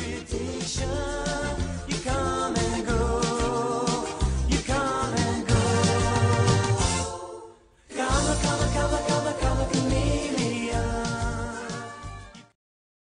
Constitution.